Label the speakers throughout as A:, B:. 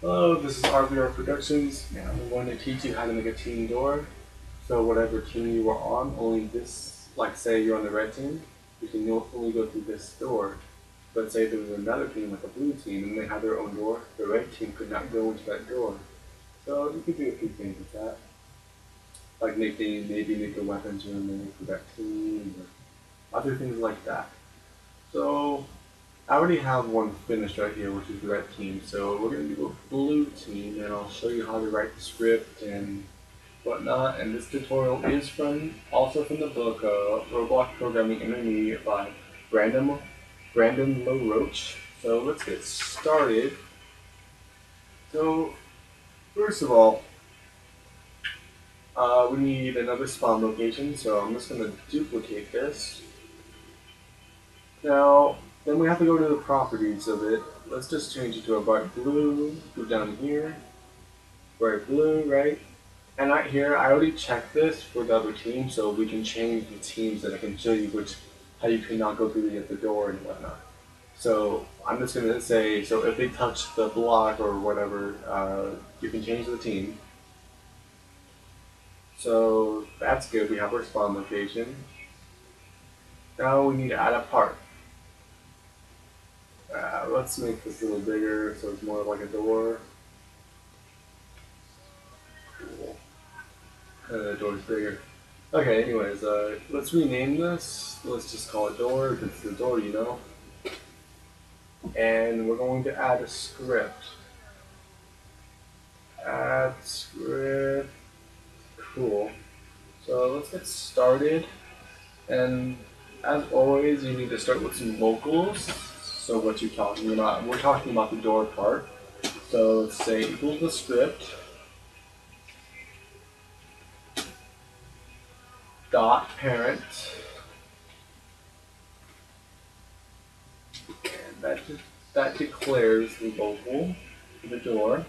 A: Hello, this is RVR Productions. Now I'm going to teach you how to make a team door. So whatever team you are on, only this, like say you're on the red team, you can only go through this door. But say there was another team, like a blue team, and they had their own door, the red team could not go into that door. So you could do a few things with that. Like maybe, maybe make a weapons room for that team, or other things like that. So I already have one finished right here, which is the red team. So we're going to do a blue team, and I'll show you how to write the script and whatnot. And this tutorial is from also from the book uh, Roblox Programming Intermediate by Brandon Brandon LaRouche. So let's get started. So first of all, uh, we need another spawn location. So I'm just going to duplicate this. Now then we have to go to the properties of it. Let's just change it to a bright blue. Go down here. Bright blue, right? And right here, I already checked this for the other team, so we can change the teams that I can show you which how you cannot go through the, door and whatnot. So I'm just gonna say, so if they touch the block or whatever, uh, you can change the team. So that's good. We have our spawn location. Now we need to add a part. Uh, let's make this a little bigger so it's more like a door. Cool. And the door's bigger. Okay, anyways, uh, let's rename this. Let's just call it door because it's the door, you know. And we're going to add a script. Add script. Cool. So let's get started. And as always, you need to start with some locals. So what you're talking about, we're talking about the door part. So let's say equals the script dot parent. And that that declares the local for the door.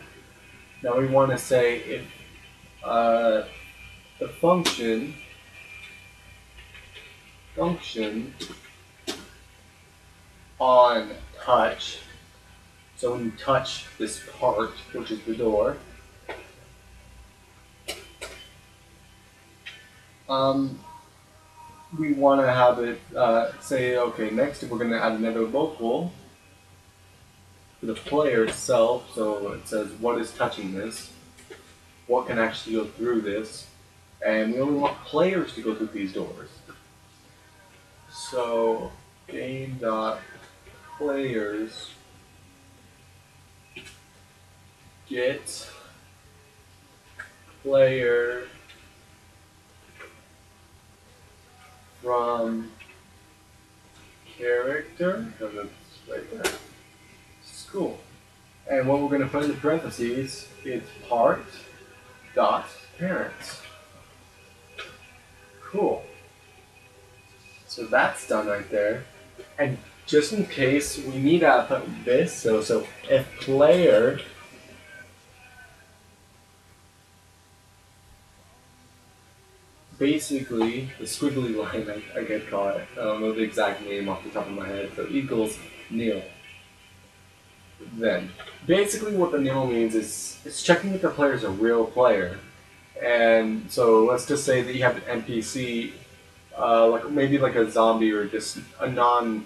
A: Now we want to say if uh, the function function on touch. So when you touch this part, which is the door, um, we want to have it uh, say, okay, next we're going to add another local for the player itself. So it says what is touching this, what can actually go through this, and we only want players to go through these doors. So game dot players get player from character. Right there. School. And what we're going to put in the parentheses is part dot parents. Cool. So that's done right there. And just in case we need to put this so so if player basically the squiggly line I, I get caught. I don't know the exact name off the top of my head so equals nil then basically what the nil means is it's checking if the player is a real player and so let's just say that you have an NPC uh, like maybe like a zombie or just a non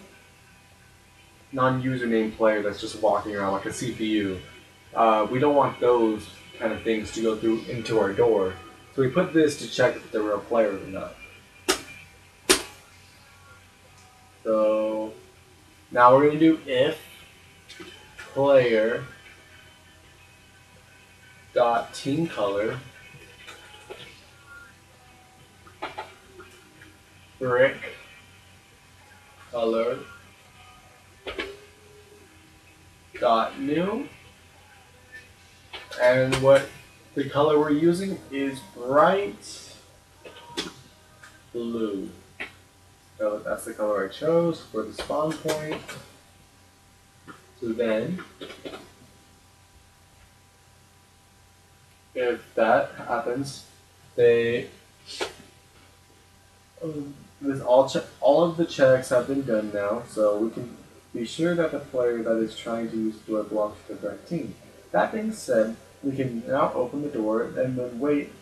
A: non-username player that's just walking around like a CPU. Uh, we don't want those kind of things to go through into our door. So we put this to check if they're real players or not. So now we're going to do if player dot team color brick color dot new. And what the color we're using is bright blue. So that's the color I chose for the spawn point. So then if that happens they um, with all all of the checks have been done now, so we can be sure that the player that is trying to use blood belongs to the correct team. That being said, we can now open the door and then wait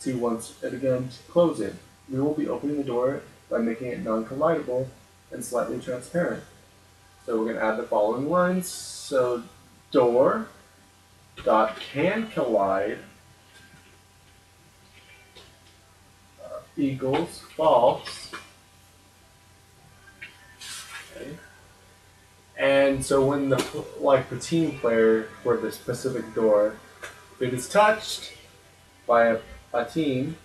A: to once it again close it. We will be opening the door by making it non-collidable and slightly transparent. So we're going to add the following lines. So door dot can collide uh, equals false. And so when the like the team player for the specific door, if it is touched by a, a team,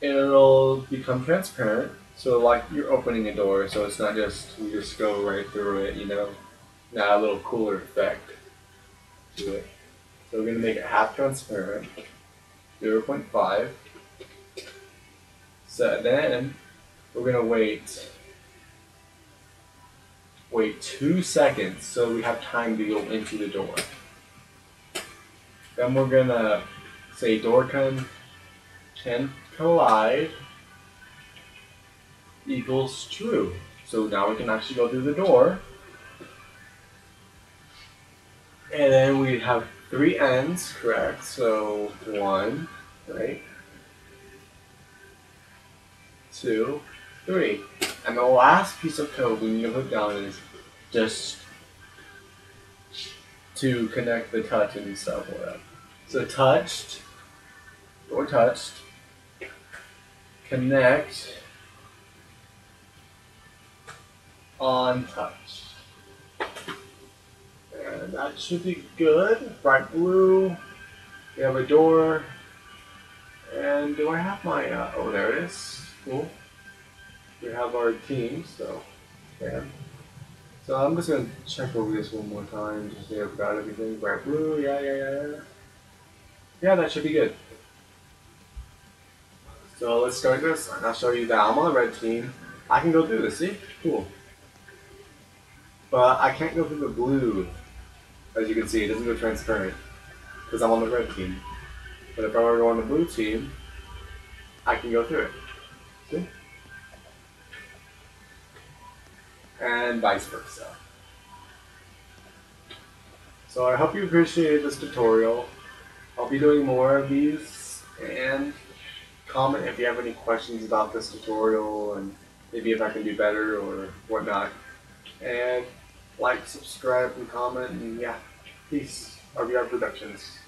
A: it'll become transparent. So like you're opening a door, so it's not just you just go right through it, you know. Now a little cooler effect to it. So we're gonna make it half transparent, 0.5. So then we're gonna wait wait two seconds so we have time to go into the door. Then we're gonna say door can can collide equals true. So now we can actually go through the door. And then we have three ends, correct? So one, right? Two, three. And the last piece of code we need to put down is just to connect the touch and stuff whatever. So touched, or touched, connect on touch. And that should be good. Bright blue. We have a door. And do I have my, uh, oh there it is. Cool. We have our teams, so, yeah. So I'm just gonna check over this one more time, just see I've got everything. Bright blue, yeah, yeah, yeah, yeah. Yeah, that should be good. So let's start this, and I'll show you that I'm on the red team. I can go through this, see? Cool. But I can't go through the blue. As you can see, it doesn't go transparent. Because I'm on the red team. But if I were to go on the blue team, I can go through it. See? And vice versa. So I hope you appreciated this tutorial. I'll be doing more of these and comment if you have any questions about this tutorial and maybe if I can do better or whatnot. And like, subscribe, and comment, and yeah, peace. RVR Productions.